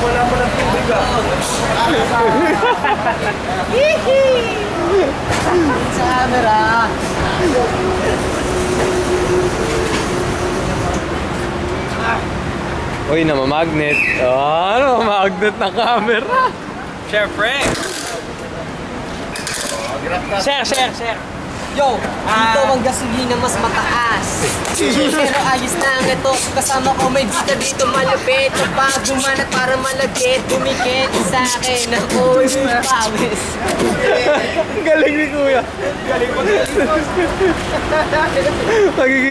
Wala pa ng tubig ah. Sa camera. Uy, namamagnet. Oh, namamagnet na camera. Siyempre. Share, share, share. Yo, dito ang gasolina mas mataas. Pero ayos lang ito. Kasama ko may dita dito malapit. Kapag gumanat para malagit, dumikit sa akin ng uwi pawis. Ang galing ni Kuya. Galing mo Magiging